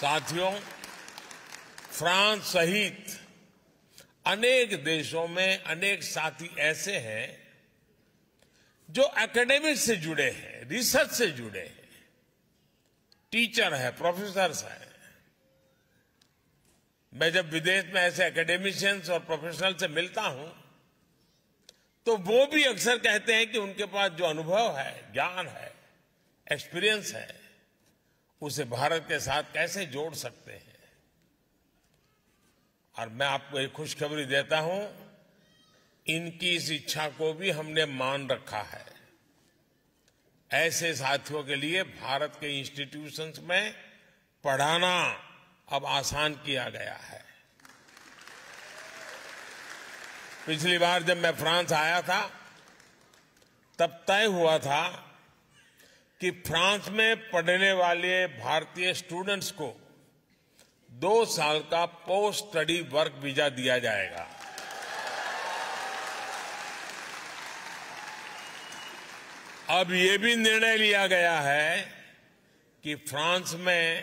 साथियों, फ्रांस सहित अनेक देशों में अनेक साथी ऐसे हैं जो एकेडमिक से जुड़े हैं रिसर्च से जुड़े हैं टीचर है प्रोफेसर्स हैं। मैं जब विदेश में ऐसे एकेडमिशियंस और प्रोफेशनल से मिलता हूँ तो वो भी अक्सर कहते हैं कि उनके पास जो अनुभव है, ज्ञान है एक्सपीरियंस है उसे भारत के साथ कैसे जोड़ सकते हैं? और मैं आपको एक खुशखबरी देता हूँ, इनकी इस इच्छा को भी हमने मान रखा है। ऐसे साथियों के लिए भारत के इंस्टीट्यूशंस में पढ़ाना अब आसान किया गया है। पिछली बार जब मैं फ्रांस आया था, तब तय हुआ था कि फ्रांस में पढ़ने वाले भारतीय स्टूडेंट्स को दो साल का पोस्ट स्टडी वर्क वीज़ा दिया जाएगा। अब ये भी निर्णय लिया गया है कि फ्रांस में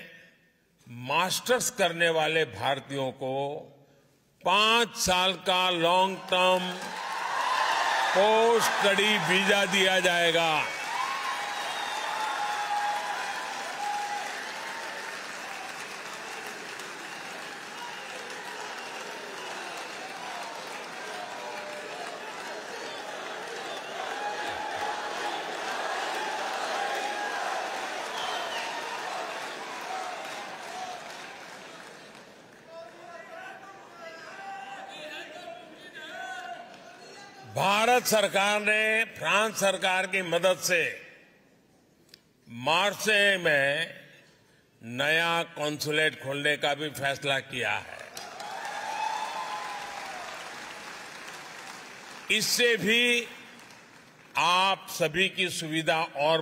मास्टर्स करने वाले भारतीयों को पाँच साल का long term post study visa दिया जाएगा। भारत सरकार ने, फ्रांस सरकार की मदद से मार्से में नया कॉन्सुलेट खोलने का भी फैसला किया है। इससे भी आप सभी की सुविधा और